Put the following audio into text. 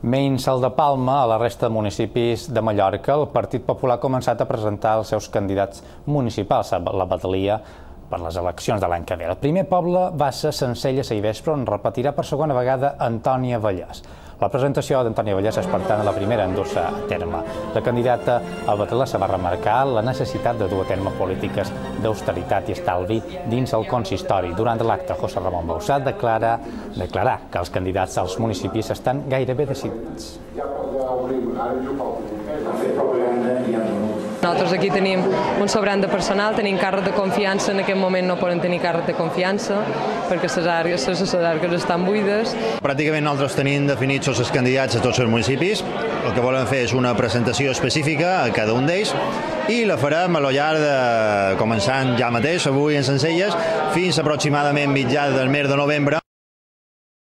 Menys el de Palma, a la resta de municipis de Mallorca, el Partit Popular ha començat a presentar els seus candidats municipals a la batalia per les eleccions de l'any que ve. El primer poble va ser Sencelles i Vespre, on repetirà per segona vegada Antònia Vallès. La presentació d'Antònia Vallès és, per tant, la primera en dur-se a terme. La candidata al se va remarcar la necessitat de dur a terme polítiques d'austeritat i estalvi dins el consistori. Durant l'acte, José Ramon Bausat declara, declarar que els candidats als municipis estan gairebé decidits. Ja, ja obrim, ara jo nosaltres aquí tenim un sobrant de personal, tenim càrrec de confiança, en aquest moment no poden tenir càrrec de confiança perquè les àrees, àrees estan buides. Pràcticament nosaltres tenim definits els candidats a tots els municipis. El que volem fer és una presentació específica a cada un d'ells i la farem a lo llarg de, començant ja mateix, avui en Sencelles, fins aproximadament mitjà del mes de novembre,